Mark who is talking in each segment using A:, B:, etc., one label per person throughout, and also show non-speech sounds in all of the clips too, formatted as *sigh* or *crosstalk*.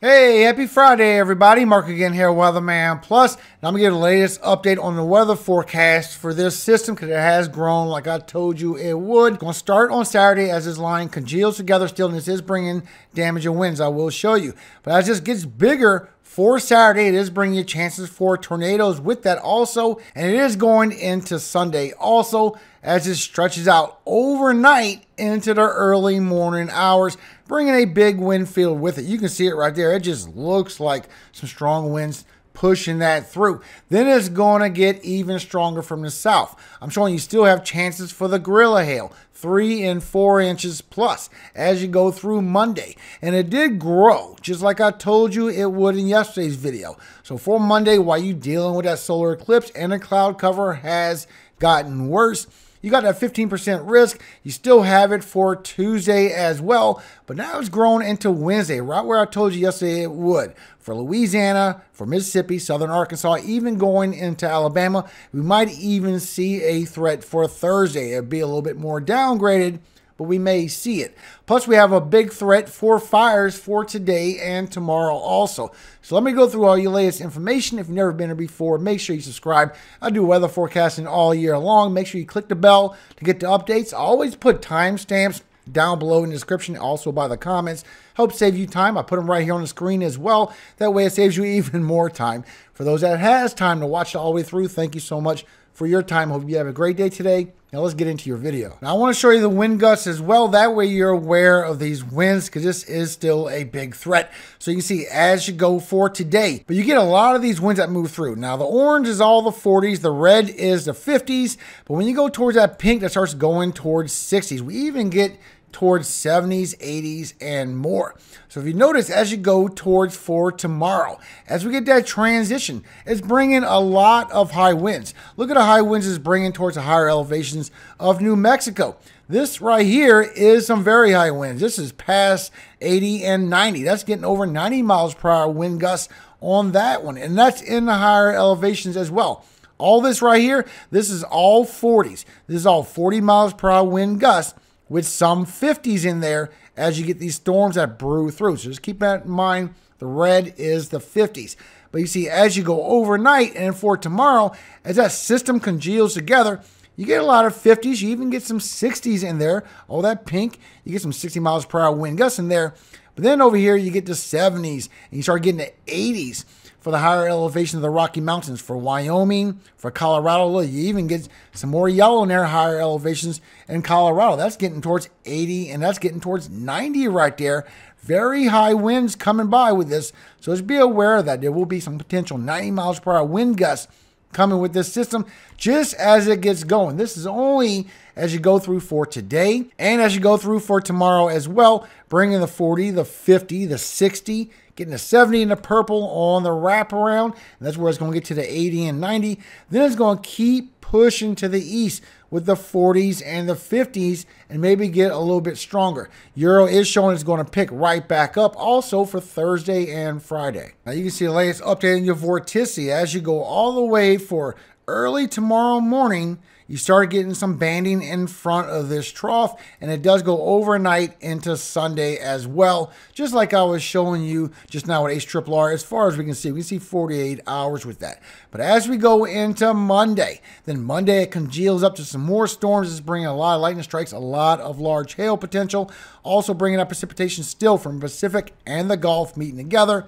A: Hey, happy Friday, everybody. Mark again here, Weatherman Plus. And I'm going to give the latest update on the weather forecast for this system because it has grown like I told you it would. Going to start on Saturday as this line congeals together still, and this is bringing damage and winds. I will show you. But as this gets bigger, for Saturday, it is bringing you chances for tornadoes with that also, and it is going into Sunday also as it stretches out overnight into the early morning hours, bringing a big wind field with it. You can see it right there. It just looks like some strong winds pushing that through. Then it's going to get even stronger from the south. I'm showing you still have chances for the gorilla hail, three and four inches plus as you go through Monday. And it did grow, just like I told you it would in yesterday's video. So for Monday, while you dealing with that solar eclipse and the cloud cover has gotten worse, you got that 15% risk. You still have it for Tuesday as well, but now it's grown into Wednesday, right where I told you yesterday it would. For Louisiana, for Mississippi, southern Arkansas, even going into Alabama, we might even see a threat for Thursday. It'd be a little bit more downgraded but we may see it. Plus, we have a big threat for fires for today and tomorrow also. So let me go through all your latest information. If you've never been here before, make sure you subscribe. I do weather forecasting all year long. Make sure you click the bell to get the updates. I always put timestamps down below in the description, also by the comments. Help save you time. I put them right here on the screen as well. That way it saves you *laughs* even more time. For those that has time to watch it all the way through, thank you so much for your time. Hope you have a great day today. Now let's get into your video. Now I want to show you the wind gusts as well. That way you're aware of these winds because this is still a big threat. So you can see as you go for today, but you get a lot of these winds that move through. Now the orange is all the 40s, the red is the 50s, but when you go towards that pink, that starts going towards 60s. We even get towards 70s, 80s, and more. So if you notice, as you go towards for tomorrow, as we get that transition, it's bringing a lot of high winds. Look at the high winds is bringing towards the higher elevations of New Mexico. This right here is some very high winds. This is past 80 and 90. That's getting over 90 miles per hour wind gusts on that one. And that's in the higher elevations as well. All this right here, this is all 40s. This is all 40 miles per hour wind gusts with some 50s in there as you get these storms that brew through. So just keep that in mind. The red is the 50s. But you see, as you go overnight and for tomorrow, as that system congeals together, you get a lot of 50s. You even get some 60s in there. All that pink, you get some 60 miles per hour wind gusts in there. But then over here, you get to 70s and you start getting to 80s for the higher elevation of the Rocky Mountains. For Wyoming, for Colorado, Look, you even get some more yellow there, higher elevations in Colorado. That's getting towards 80 and that's getting towards 90 right there. Very high winds coming by with this. So just be aware of that. There will be some potential 90 miles per hour wind gusts coming with this system just as it gets going. This is only as you go through for today and as you go through for tomorrow as well, bringing the 40, the 50, the 60, getting the 70 in the purple on the wraparound. That's where it's going to get to the 80 and 90. Then it's going to keep pushing to the east with the 40s and the 50s and maybe get a little bit stronger. Euro is showing it's going to pick right back up also for Thursday and Friday. Now you can see the latest update in your vorticity as you go all the way for early tomorrow morning you start getting some banding in front of this trough and it does go overnight into Sunday as well. Just like I was showing you just now with HRRR, as far as we can see, we can see 48 hours with that. But as we go into Monday, then Monday it congeals up to some more storms. It's bringing a lot of lightning strikes, a lot of large hail potential. Also bringing up precipitation still from Pacific and the Gulf meeting together.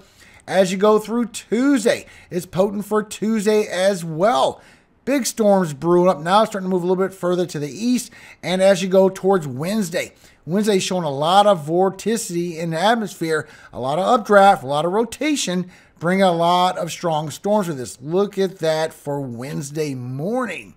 A: As you go through Tuesday, it's potent for Tuesday as well. Big storms brewing up now, starting to move a little bit further to the east. And as you go towards Wednesday, Wednesday showing a lot of vorticity in the atmosphere, a lot of updraft, a lot of rotation, bring a lot of strong storms with this. Look at that for Wednesday morning.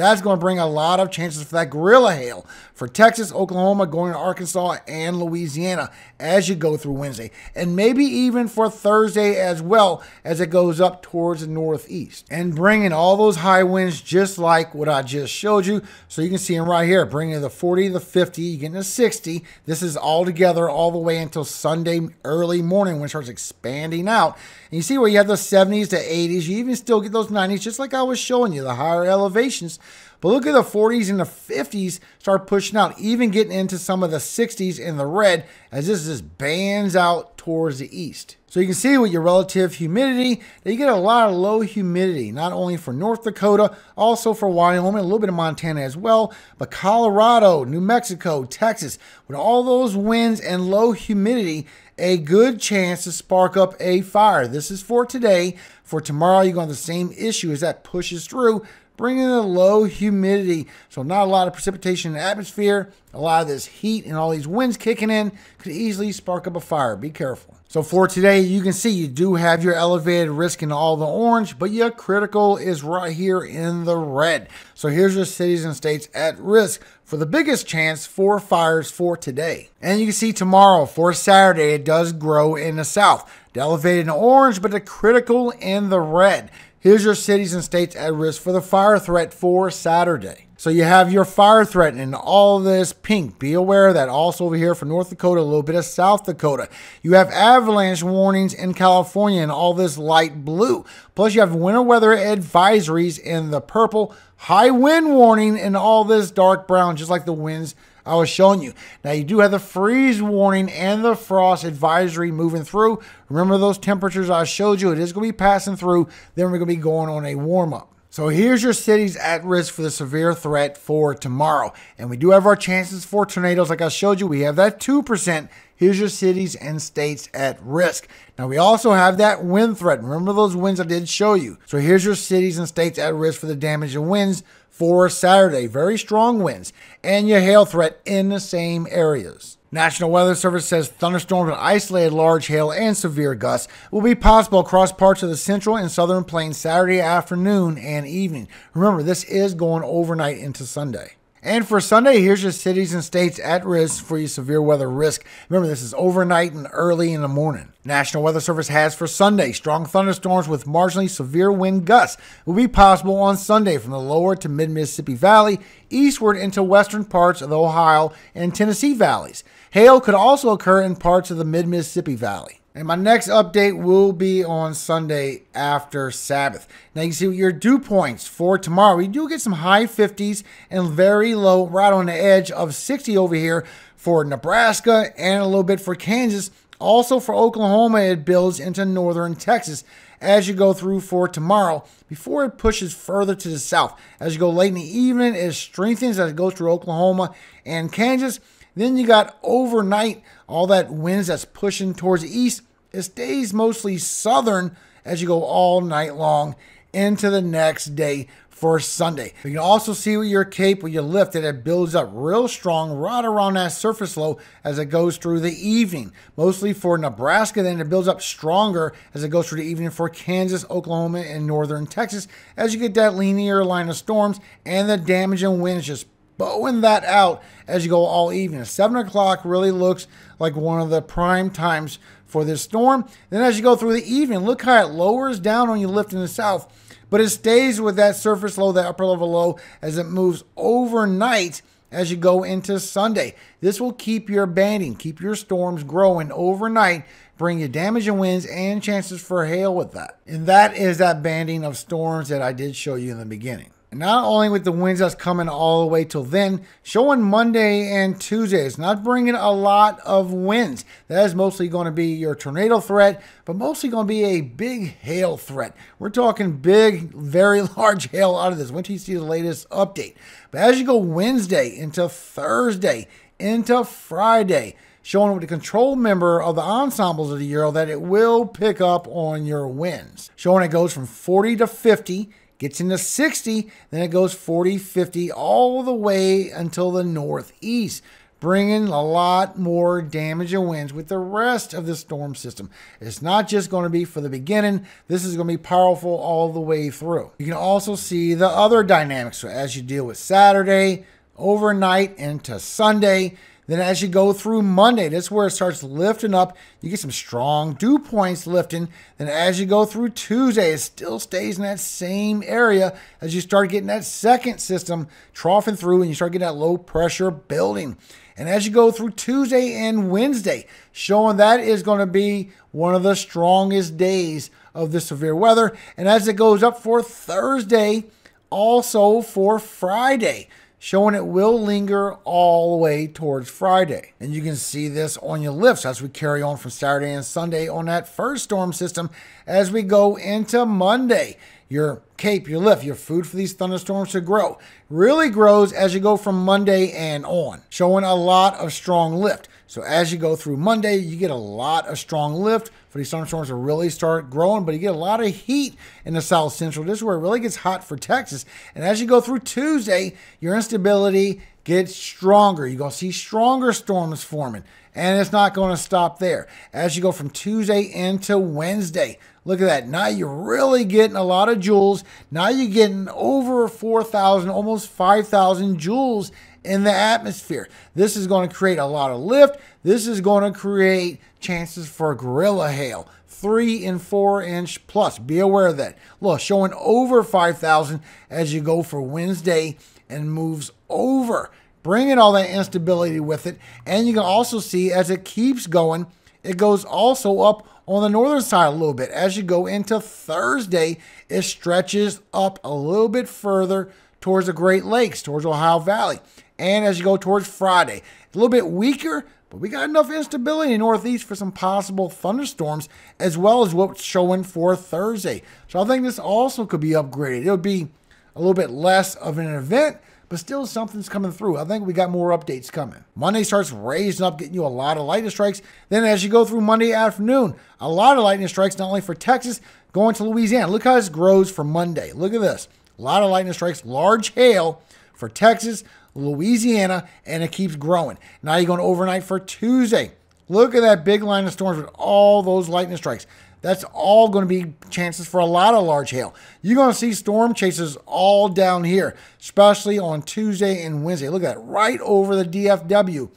A: That's going to bring a lot of chances for that gorilla hail for Texas, Oklahoma, going to Arkansas, and Louisiana as you go through Wednesday. And maybe even for Thursday as well as it goes up towards the northeast. And bringing all those high winds just like what I just showed you. So you can see them right here, bringing the 40, the 50, you getting the 60. This is all together all the way until Sunday early morning when it starts expanding out. And you see where you have the 70s to 80s. You even still get those 90s just like I was showing you, the higher elevations But look at the 40s and the 50s start pushing out, even getting into some of the 60s in the red as this just bands out towards the east. So you can see with your relative humidity that you get a lot of low humidity, not only for North Dakota, also for Wyoming, a little bit of Montana as well, but Colorado, New Mexico, Texas, with all those winds and low humidity, a good chance to spark up a fire. This is for today. For tomorrow, you're going to have the same issue as that pushes through bringing in a low humidity. So not a lot of precipitation in the atmosphere. A lot of this heat and all these winds kicking in could easily spark up a fire. Be careful. So for today, you can see you do have your elevated risk in all the orange, but your critical is right here in the red. So here's your cities and states at risk for the biggest chance for fires for today. And you can see tomorrow for Saturday, it does grow in the south. The elevated in orange, but the critical in the red. Here's your cities and states at risk for the fire threat for Saturday. So you have your fire threat and all this pink. Be aware of that also over here for North Dakota, a little bit of South Dakota. You have avalanche warnings in California and all this light blue. Plus you have winter weather advisories in the purple, high wind warning in all this dark brown, just like the winds I was showing you. Now you do have the freeze warning and the frost advisory moving through. Remember those temperatures I showed you? It is going to be passing through. Then we're going to be going on a warm up. So here's your cities at risk for the severe threat for tomorrow. And we do have our chances for tornadoes. Like I showed you, we have that 2%. Here's your cities and states at risk. Now we also have that wind threat. Remember those winds I did show you. So here's your cities and states at risk for the damage and winds for Saturday. Very strong winds. And your hail threat in the same areas. National Weather Service says thunderstorms with isolated large hail and severe gusts will be possible across parts of the central and southern plains Saturday afternoon and evening. Remember, this is going overnight into Sunday. And for Sunday, here's your cities and states at risk for your severe weather risk. Remember, this is overnight and early in the morning. National Weather Service has for Sunday strong thunderstorms with marginally severe wind gusts will be possible on Sunday from the lower to mid Mississippi Valley eastward into western parts of the Ohio and Tennessee valleys. Hail could also occur in parts of the mid Mississippi Valley. And my next update will be on Sunday after Sabbath. Now you see your dew points for tomorrow. We do get some high 50s and very low, right on the edge of 60 over here for Nebraska and a little bit for Kansas. Also for Oklahoma, it builds into northern Texas as you go through for tomorrow before it pushes further to the south. As you go late in the evening, it strengthens as it goes through Oklahoma and Kansas. Then you got overnight, all that winds that's pushing towards the east. It stays mostly southern as you go all night long into the next day for Sunday. You can also see with your cape when you lift it, it builds up real strong right around that surface low as it goes through the evening. Mostly for Nebraska, then it builds up stronger as it goes through the evening for Kansas, Oklahoma, and northern Texas as you get that linear line of storms and the damaging winds just bowing that out as you go all evening. 7 o'clock really looks like one of the prime times for this storm. Then as you go through the evening, look how it lowers down when you lift in the south, but it stays with that surface low, that upper level low, as it moves overnight as you go into Sunday. This will keep your banding, keep your storms growing overnight, bring you damage and winds and chances for hail with that. And that is that banding of storms that I did show you in the beginning. Not only with the winds that's coming all the way till then, showing Monday and Tuesday. It's not bringing a lot of winds. That is mostly going to be your tornado threat, but mostly going to be a big hail threat. We're talking big, very *laughs* large hail out of this. Wait till you see the latest update. But as you go Wednesday into Thursday into Friday, showing with the control member of the ensembles of the Euro that it will pick up on your winds. Showing it goes from 40 to 50 gets into 60, then it goes 40, 50, all the way until the northeast, bringing a lot more damage and winds with the rest of the storm system. It's not just going to be for the beginning, this is going to be powerful all the way through. You can also see the other dynamics so as you deal with Saturday, overnight into Sunday. Then as you go through Monday, that's where it starts lifting up. You get some strong dew points lifting. Then as you go through Tuesday, it still stays in that same area as you start getting that second system troughing through and you start getting that low pressure building. And as you go through Tuesday and Wednesday, showing that is going to be one of the strongest days of the severe weather. And as it goes up for Thursday, also for Friday showing it will linger all the way towards Friday. And you can see this on your lifts as we carry on from Saturday and Sunday on that first storm system as we go into Monday. Your cape, your lift, your food for these thunderstorms to grow really grows as you go from Monday and on, showing a lot of strong lift. So as you go through Monday, you get a lot of strong lift for these thunderstorms to really start growing, but you get a lot of heat in the south central. This is where it really gets hot for Texas. And as you go through Tuesday, your instability gets stronger. You're going to see stronger storms forming, and it's not going to stop there. As you go from Tuesday into Wednesday, look at that. Now you're really getting a lot of joules. Now you're getting over 4,000, almost 5,000 joules in the atmosphere. This is going to create a lot of lift. This is going to create chances for gorilla hail. Three and four inch plus. Be aware of that. Look, showing over 5,000 as you go for Wednesday and moves over, bringing all that instability with it. And you can also see as it keeps going, it goes also up on the northern side a little bit. As you go into Thursday, it stretches up a little bit further towards the Great Lakes, towards Ohio Valley and as you go towards Friday. a little bit weaker, but we got enough instability in Northeast for some possible thunderstorms, as well as what's showing for Thursday. So I think this also could be upgraded. It would be a little bit less of an event, but still something's coming through. I think we got more updates coming. Monday starts raising up, getting you a lot of lightning strikes. Then as you go through Monday afternoon, a lot of lightning strikes, not only for Texas, going to Louisiana. Look how this grows for Monday. Look at this. A lot of lightning strikes, large hail for Texas, Louisiana, and it keeps growing. Now you're going overnight for Tuesday. Look at that big line of storms with all those lightning strikes. That's all going to be chances for a lot of large hail. You're going to see storm chases all down here, especially on Tuesday and Wednesday. Look at that, right over the DFW.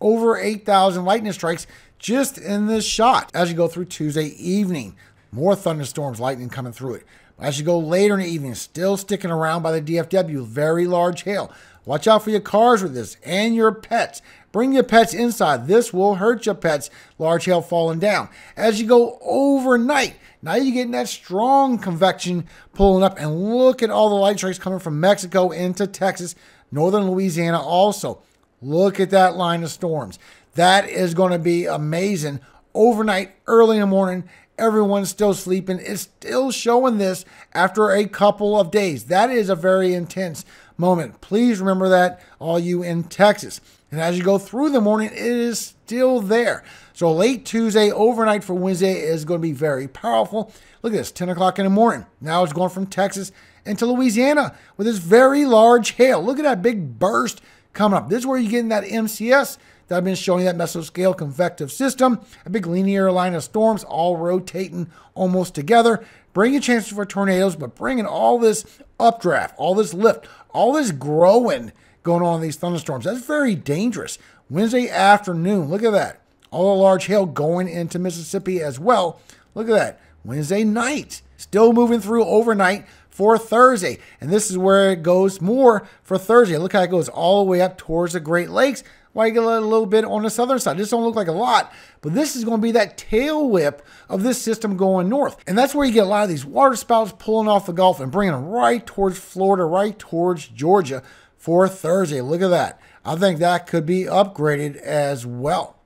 A: Over 8,000 lightning strikes just in this shot as you go through Tuesday evening. More thunderstorms, lightning coming through it. As you go later in the evening, still sticking around by the DFW, very large hail. Watch out for your cars with this and your pets. Bring your pets inside. This will hurt your pets. Large hail falling down. As you go overnight, now you're getting that strong convection pulling up. And look at all the light strikes coming from Mexico into Texas, northern Louisiana also. Look at that line of storms. That is going to be amazing. Overnight, early in the morning, everyone's still sleeping. It's still showing this after a couple of days. That is a very intense moment. Please remember that, all you in Texas. And as you go through the morning, it is still there. So late Tuesday, overnight for Wednesday is going to be very powerful. Look at this, 10 o'clock in the morning. Now it's going from Texas into Louisiana with this very large hail. Look at that big burst coming up. This is where you're getting that MCS that I've been showing that mesoscale convective system, a big linear line of storms all rotating almost together, bringing chances for tornadoes, but bringing all this updraft, all this lift, all this growing going on in these thunderstorms. That's very dangerous. Wednesday afternoon, look at that. All the large hail going into Mississippi as well. Look at that. Wednesday night, still moving through overnight for Thursday. And this is where it goes more for Thursday. Look how it goes all the way up towards the Great Lakes. Get a little bit on the southern side. This don't look like a lot, but this is going to be that tail whip of this system going north. And that's where you get a lot of these water spouts pulling off the Gulf and bringing them right towards Florida, right towards Georgia for Thursday. Look at that. I think that could be upgraded as well.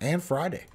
A: And Friday.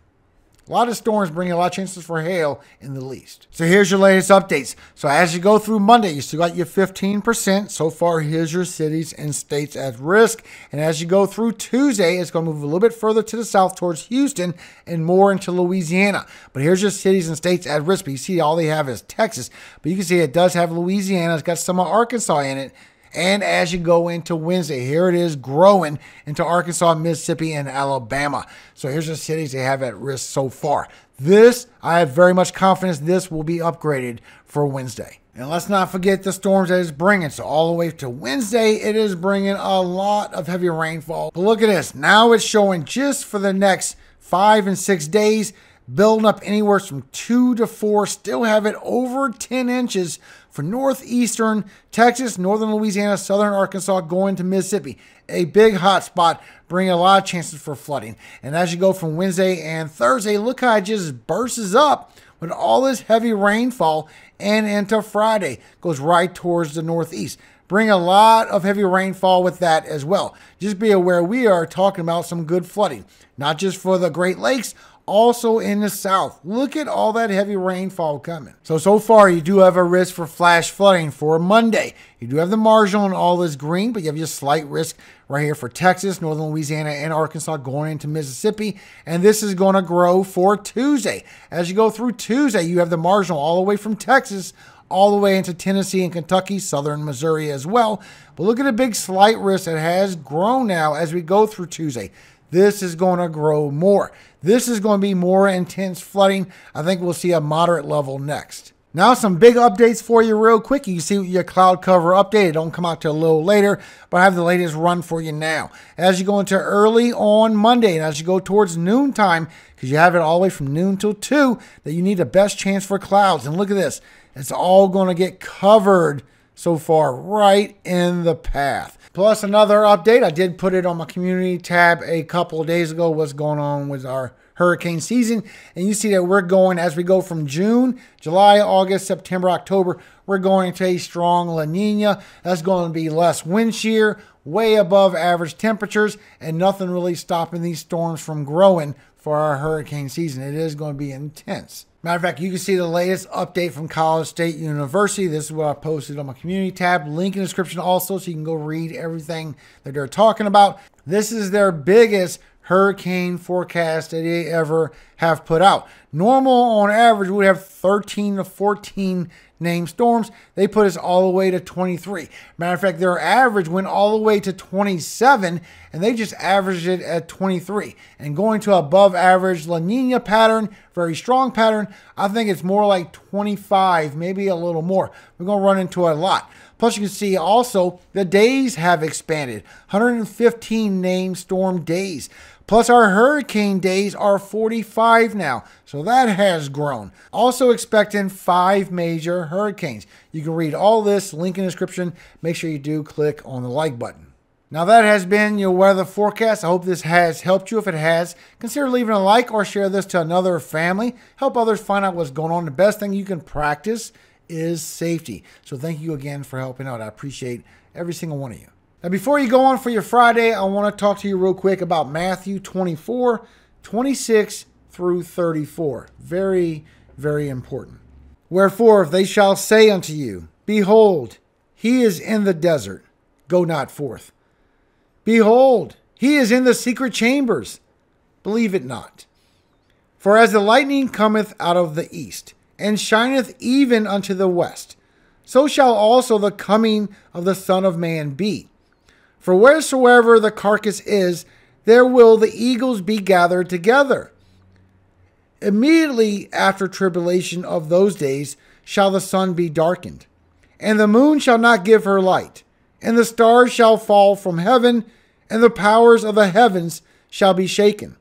A: A lot of storms bringing a lot of chances for hail in the least. So here's your latest updates. So as you go through Monday, you still got your 15%. So far, here's your cities and states at risk. And as you go through Tuesday, it's going to move a little bit further to the south towards Houston and more into Louisiana. But here's your cities and states at risk. But you see all they have is Texas. But you can see it does have Louisiana. It's got some of Arkansas in it. And as you go into Wednesday, here it is growing into Arkansas, Mississippi, and Alabama. So here's the cities they have at risk so far. This, I have very much confidence this will be upgraded for Wednesday. And let's not forget the storms that it's bringing. So all the way to Wednesday, it is bringing a lot of heavy rainfall. But look at this. Now it's showing just for the next five and six days, building up anywhere from two to four, still have it over 10 inches for northeastern Texas, northern Louisiana, southern Arkansas, going to Mississippi. A big hot spot, bringing a lot of chances for flooding. And as you go from Wednesday and Thursday, look how it just bursts up with all this heavy rainfall and into Friday goes right towards the northeast. Bring a lot of heavy rainfall with that as well. Just be aware we are talking about some good flooding, not just for the Great Lakes, also in the south. Look at all that heavy rainfall coming. So, so far, you do have a risk for flash flooding for Monday. You do have the marginal and all this green, but you have just slight risk right here for Texas, northern Louisiana, and Arkansas going into Mississippi. And this is going to grow for Tuesday. As you go through Tuesday, you have the marginal all the way from Texas all the way into Tennessee and Kentucky, southern Missouri as well. But look at the big slight risk that has grown now as we go through Tuesday. This is going to grow more. This is going to be more intense flooding. I think we'll see a moderate level next. Now, some big updates for you, real quick. You see your cloud cover update. It don't come out till a little later, but I have the latest run for you now. As you go into early on Monday, and as you go towards noontime, because you have it all the way from noon till 2, that you need the best chance for clouds. And look at this. It's all going to get covered so far right in the path. Plus another update, I did put it on my community tab a couple of days ago, what's going on with our hurricane season. And you see that we're going, as we go from June, July, August, September, October, we're going to a strong La Nina. That's going to be less wind shear, way above average temperatures, and nothing really stopping these storms from growing for our hurricane season. It is going to be intense. Matter of fact, you can see the latest update from College State University. This is what I posted on my community tab. Link in the description also, so you can go read everything that they're talking about. This is their biggest hurricane forecast that they ever have put out. Normal, on average, would have 13 to 14 named storms. They put us all the way to 23. Matter of fact, their average went all the way to 27, and they just averaged it at 23. And going to above average La Nina pattern, very strong pattern, I think it's more like 25, maybe a little more. We're going to run into a lot. Plus, you can see also the days have expanded 115 named storm days. Plus, our hurricane days are 45 now, so that has grown. Also, expecting five major hurricanes. You can read all this, link in the description. Make sure you do click on the like button. Now, that has been your weather forecast. I hope this has helped you. If it has, consider leaving a like or share this to another family. Help others find out what's going on. The best thing you can practice is safety. So, thank you again for helping out. I appreciate every single one of you. Now, before you go on for your Friday, I want to talk to you real quick about Matthew 24, 26 through 34. Very, very important. Wherefore, if they shall say unto you, Behold, he is in the desert, go not forth. Behold, he is in the secret chambers, believe it not. For as the lightning cometh out of the east, and shineth even unto the west, so shall also the coming of the Son of Man be. For wheresoever the carcass is, there will the eagles be gathered together. Immediately after tribulation of those days shall the sun be darkened, and the moon shall not give her light, and the stars shall fall from heaven, and the powers of the heavens shall be shaken.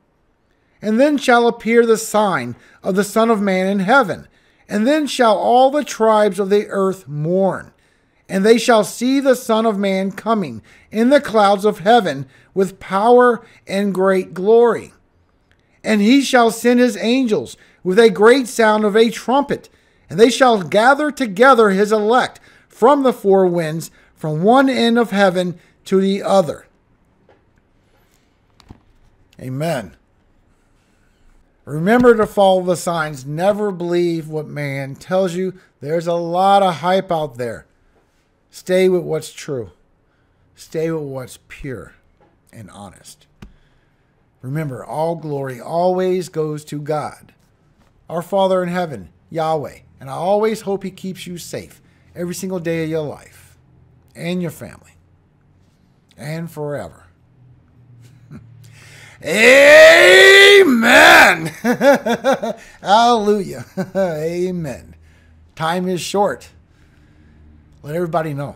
A: And then shall appear the sign of the Son of Man in heaven, and then shall all the tribes of the earth mourn and they shall see the Son of Man coming in the clouds of heaven with power and great glory. And he shall send his angels with a great sound of a trumpet, and they shall gather together his elect from the four winds, from one end of heaven to the other. Amen. Remember to follow the signs. Never believe what man tells you. There's a lot of hype out there. Stay with what's true. Stay with what's pure and honest. Remember, all glory always goes to God, our Father in heaven, Yahweh. And I always hope He keeps you safe every single day of your life and your family and forever. Amen. *laughs* Hallelujah. *laughs* Amen. Time is short let everybody know.